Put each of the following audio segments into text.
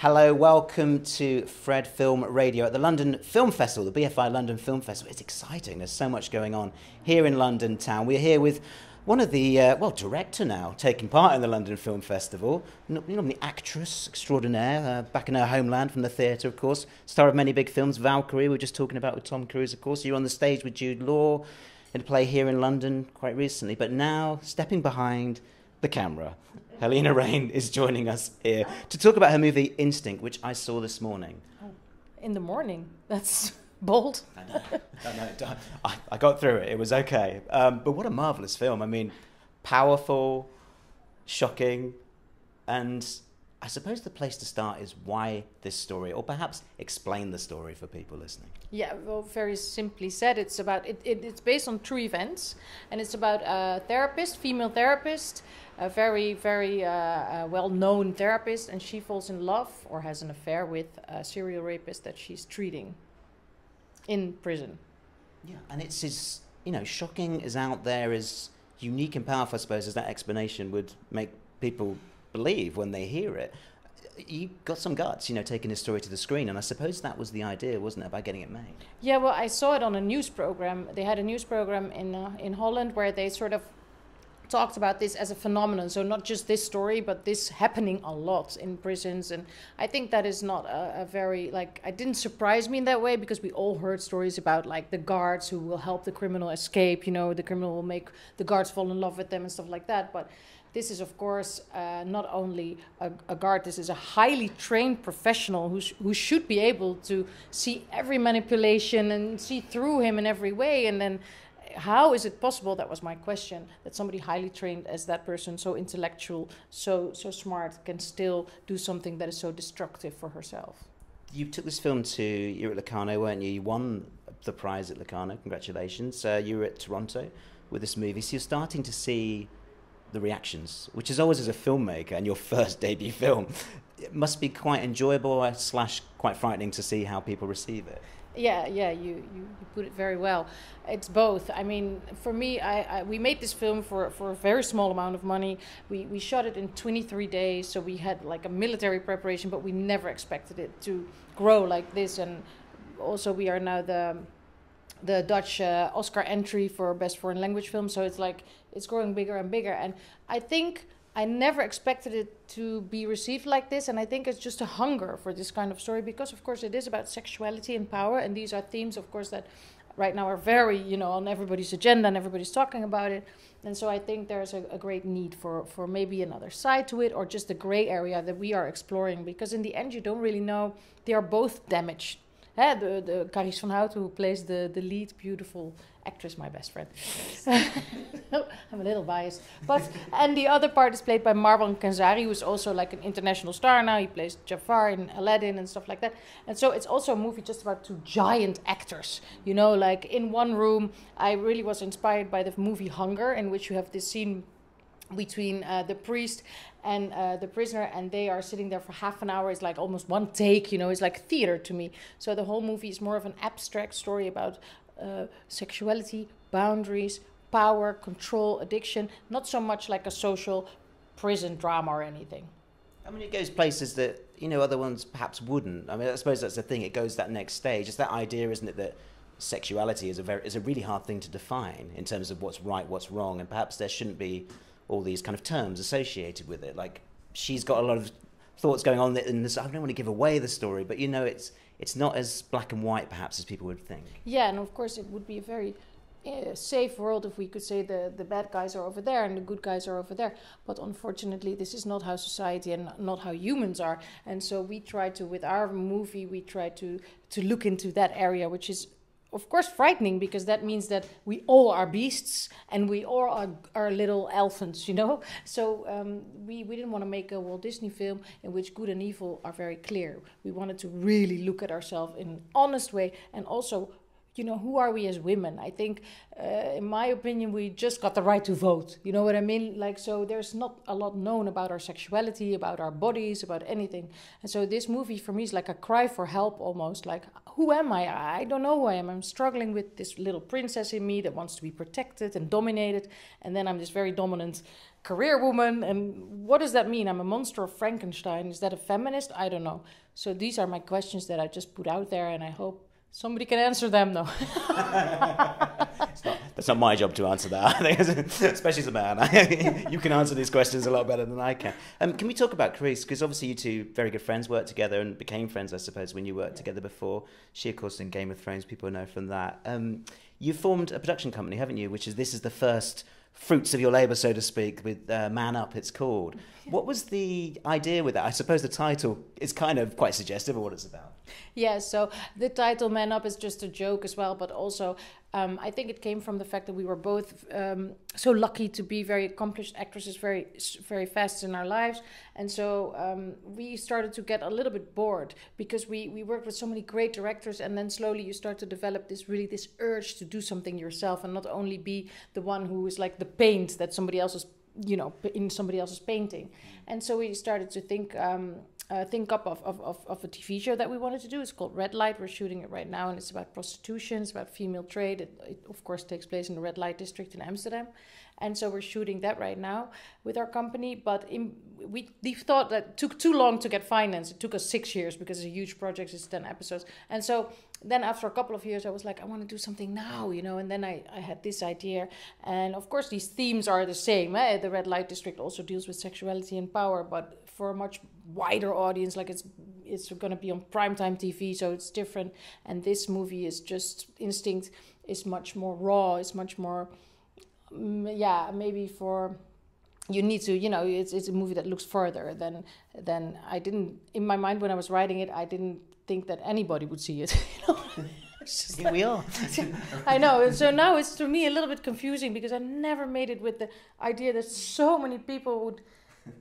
Hello, welcome to Fred Film Radio at the London Film Festival, the BFI London Film Festival. It's exciting. There's so much going on here in London town. We're here with one of the, uh, well, director now, taking part in the London Film Festival. The actress extraordinaire, uh, back in her homeland from the theatre, of course. Star of many big films, Valkyrie, we were just talking about with Tom Cruise, of course. You're on the stage with Jude Law in a play here in London quite recently. But now, stepping behind the camera, Halina Reijn is joining us here to talk about her movie Instinct, which I saw this morning. Oh, in the morning? That's bold. I know. I, know. I, I got through it. It was okay. Um, but what a marvelous film. I mean, powerful, shocking, and I suppose the place to start is why this story, or perhaps explain the story for people listening. Yeah, well, very simply said, it's about it, it it's based on true events, and it's about a therapist, female therapist, a very very uh, uh, well known therapist, and she falls in love or has an affair with a serial rapist that she's treating in prison. Yeah, and it's as you know shocking as out there as unique and powerful, I suppose, as that explanation would make people believe when they hear it. You got some guts, you know, taking this story to the screen, and I suppose that was the idea, wasn't it, about getting it made? Yeah, well, I saw it on a news program. They had a news program in uh, in Holland where they sort of talked about this as a phenomenon. So not just this story, but this happening a lot in prisons. And I think that is not a, a, very like it didn't surprise me in that way because we all heard stories about like the guards who will help the criminal escape. You know, the criminal will make the guards fall in love with them and stuff like that. But this is of course uh, not only a, a, guard this is a highly trained professional who, sh- who should be able to see every manipulation and see through him in every way and then how is it possible that was my question that somebody highly trained as that person so intellectual so so smart can still do something that is so destructive for herself? You took this film to you were at Locarno weren't you? You won the prize at Locarno congratulations. Uh, you were at Toronto with this movie so you're starting to see the reactions which is always as a filmmaker and your first debut film. It must be quite enjoyable slash quite frightening to see how people receive it yeah, yeah, you, you, you, put it very well. It's both. I mean, for me, I, I, we made this film for, for a very small amount of money. We, we shot it in 23 days, so we had like a military preparation, but we never expected it to grow like this. And also, we are now the the Dutch uh, Oscar entry for best foreign language film, so it's like it's growing bigger and bigger. And I think I never expected it to be received like this, and I think it's just a hunger for this kind of story because, of course, it is about sexuality and power, and these are themes, of course, that right now are very, you know, on everybody's agenda and everybody's talking about it. And so I think there's a, a great need for, for maybe another side to it or just a gray area that we are exploring because in the end you don't really know. They are both damaged hè, the, the Carice van Houten, who plays the, the lead, beautiful actress, my best friend. I'm a little biased. But, and the other part is played by Marwan Kenzari, who's also like an international star now. He plays Jafar in Aladdin and stuff like that. And so it's also a movie just about two giant actors. You know, like in one room, I really was inspired by the movie Hunger, in which you have this scene between uh, the priest and uh, the prisoner and they are sitting there for half an hour it's like almost one take you know it's like theater to me so the whole movie is more of an abstract story about uh, sexuality boundaries power control addiction not so much like a social prison drama or anything. I mean it goes places that you know other ones perhaps wouldn't. I mean i suppose that's the thing. It goes that next stage. It's that idea isn't it that sexuality is a very is a really hard thing to define in terms of what's right what's wrong and perhaps there shouldn't be all these kind of terms associated with it. Like she's got a lot of thoughts going on, and this, I don't want to give away the story, but you know, it's it's not as black and white perhaps as people would think. Yeah, and of course it would be a very uh, safe world if we could say the the bad guys are over there and the good guys are over there. But unfortunately, this is not how society and not how humans are. And so we try to, with our movie, we try to to look into that area, which is of course frightening because that means that we all are beasts and we all are, are little elephants you know? So um, we, we didn't want to make a walt disney film in which good and evil are very clear. We wanted to really look at ourselves in an honest way and also you know, who are we as women? I think, uh, in my opinion, we just got the right to vote. You know what I mean? Like, so there's not a lot known about our sexuality, about our bodies, about anything. And so this movie for me is like a cry for help almost. Like, who am I? I don't know who I am. I'm struggling with this little princess in me that wants to be protected and dominated. And then I'm this very dominant career woman. And what does that mean? I'm a monster of Frankenstein. Is that a feminist? I don't know. So these are my questions that I just put out there, and I hope Somebody can answer them, though. it's not, that's not my job to answer that, especially as a man. you can answer these questions a lot better than I can. Um, can we talk about Carice? Because obviously you two very good friends worked together and became friends, I suppose, when you worked together before. She, of course, in Game of Thrones, people know from that. Um, you formed a production company, haven't you? Which is this is the first fruits of your labour, so to speak, with uh, Man Up, it's called. What was the idea with that? I suppose the title is kind of quite suggestive of what it's about. Yeah, so the title Man Up is just a joke as well, but also um, I think it came from the fact that we were both um, so lucky to be very accomplished actresses very, very fast in our lives. And so um, we started to get a little bit bored because we, we worked with so many great directors, and then slowly you start to develop this really this urge to do something yourself and not only be the one who is like the paint that somebody else is you know in somebody else's painting and so we started to think um, uh, think up of, of, of, of, a TV show that we wanted to do. It's called Red Light. We're shooting it right now, and it's about prostitution. It's about female trade. It, it, of course, takes place in the red light district in Amsterdam, and so we're shooting that right now with our company. But in, we thought that took too long to get finance. It took us six years because it's a huge project. It's ten episodes, and so then after a couple of years, I was like, I want to do something now, you know. And then I, I had this idea, and of course, these themes are the same. Eh? The red light district also deals with sexuality and power, but for a much wider audience. Like it's it's going to be on primetime TV, so it's different. And this movie is just Instinct is much more raw. It's much more, mm, yeah, maybe for you need to you know it's it's a movie that looks further than than I didn't in my mind when I was writing it. I didn't think that anybody would see it. You know. Here like, we are. I know. And so now it's to me a little bit confusing because I never made it with the idea that so many people would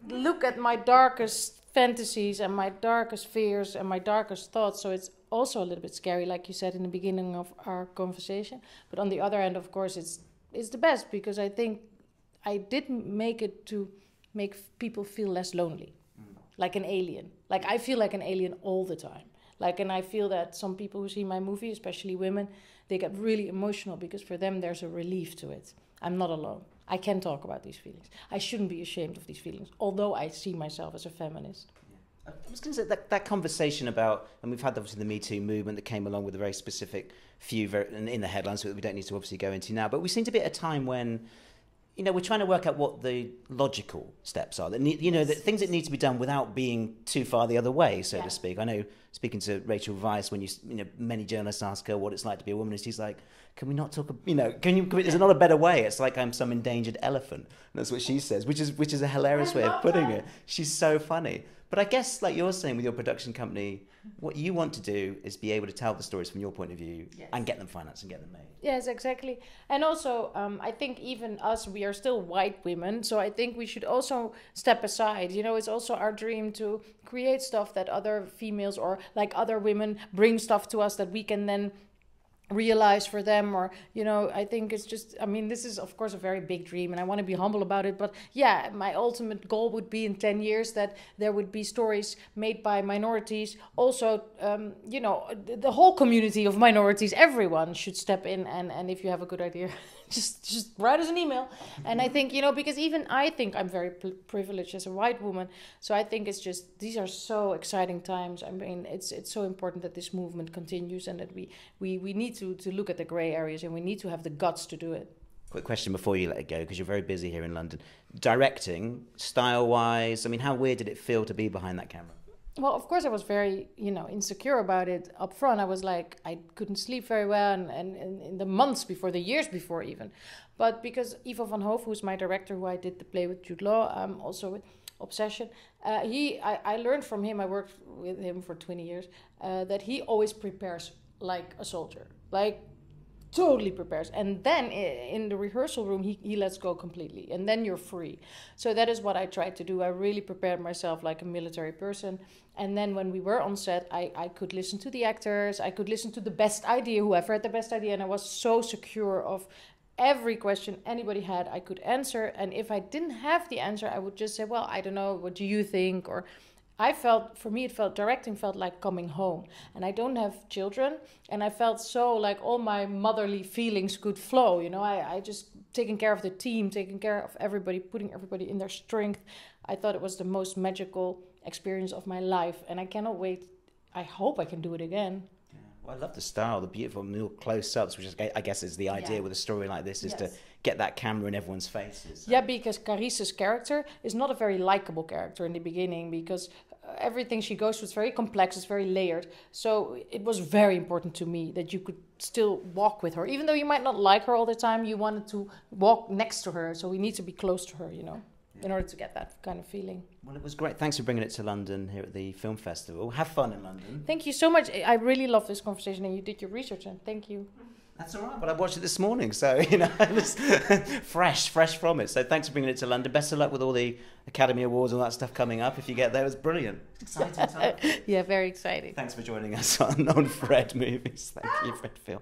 look at my darkest fantasies and my darkest fears and my darkest thoughts. So it's also a little bit scary, like you said in the beginning of our conversation. But on the other hand, of course, it's it's the best because I think I did make it to make people feel less lonely, mm. like an alien. Like I feel like an alien all the time. Like, and I feel that some people who see my movie, especially women, they get really emotional because for them there's a relief to it. I'm not alone. I can talk about these feelings. I shouldn't be ashamed of these feelings, although I see myself as a feminist. I was going to say that, that conversation about, and we've had obviously the Me Too movement that came along with a very specific few very, in the headlines that we don't need to obviously go into now, but we seem to be at a time when you know, we're trying to work out what the logical steps are. That need, you know, the things that need to be done without being too far the other way, so yeah. to speak. I know speaking to Rachel Weisz, when you, you know, many journalists ask her what it's like to be a woman, and she's like, "Can we not talk? You know, can you? Can we, there's not a better way. It's like I'm some endangered elephant." And that's what she says, which is which is a hilarious way of putting that. it. She's so funny. But I guess, like you're saying with your production company, what you want to do is be able to tell the stories from your point of view yes. and get them financed and get them made. Yes, exactly. And also, um, I think even us, we are still white women, so I think we should also step aside. You know, it's also our dream to create stuff that other females or like other women bring stuff to us that we can then realize for them or you know i think it's just i mean this is of course a very big dream and i want to be humble about it but yeah my ultimate goal would be in 10 years that there would be stories made by minorities. Also um, you know the whole community of minorities everyone should step in and and if you have a good idea just just write us an email. And i think you know because even i think i'm very privileged as a white woman so i think it's just these are so exciting times. I mean it's it's so important that this movement continues and that we we we need to to look at the gray areas and we need to have the guts to do it quick question before you let it go because you're very busy here in london directing style wise i mean how weird did it feel to be behind that camera well, of course, I was very, you know, insecure about it up front. I was like, I couldn't sleep very well, and, and, and in the months before, the years before even. But because Ivo van Hove, who's my director, who I did the play with Jude Law, um, also with Obsession, uh, he, I, I learned from him. I worked with him for twenty years. Uh, that he always prepares like a soldier, like totally prepares. And then in the rehearsal room he, he lets go completely. And then you're free. So that is what i tried to do. I really prepared myself like a military person. And then when we were on set i, I could listen to the actors. I could listen to the best idea whoever had the best idea. And i was so secure of every question anybody had i could answer. And if i didn't have the answer i would just say well i don't know. What do you think? Or I felt, for me, it felt directing felt like coming home. And I don't have children. And I felt so like all my motherly feelings could flow. You know, I, I just taking care of the team, taking care of everybody, putting everybody in their strength. I thought it was the most magical experience of my life. And I cannot wait. I hope I can do it again. Well, I love the style, the beautiful little close-ups, which is, I guess is the idea yeah. with a story like this, is yes. to get that camera in everyone's faces. Yeah, because Carice's character is not a very likable character in the beginning because uh, everything she goes through is very complex, it's very layered. So it was very important to me that you could still walk with her, even though you might not like her all the time. You wanted to walk next to her, so we need to be close to her, you know in order to get that kind of feeling. Well, it was great. Thanks for bringing it to London here at the film festival. Have fun in London. Thank you so much. I really love this conversation, and you did your research, and thank you. That's all right. But I watched it this morning, so you know I was fresh, fresh from it. So thanks for bringing it to London. Best of luck with all the Academy Awards and all that stuff coming up. If you get there, it was brilliant. Exciting time. yeah, very exciting. Thanks for joining us on, on Fred Movies. Thank you, Fred Film.